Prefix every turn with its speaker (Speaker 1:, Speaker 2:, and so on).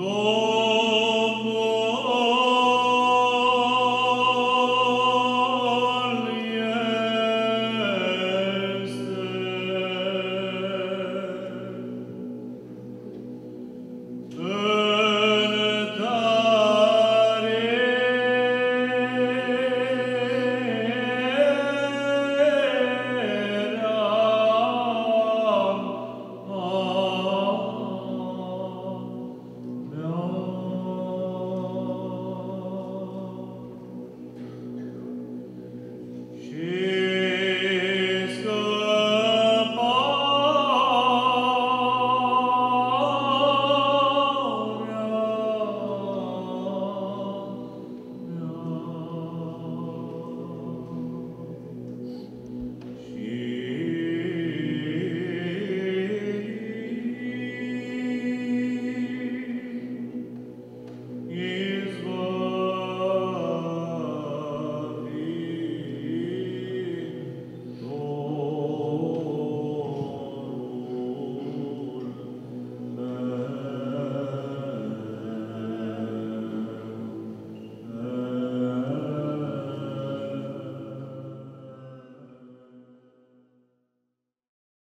Speaker 1: Go.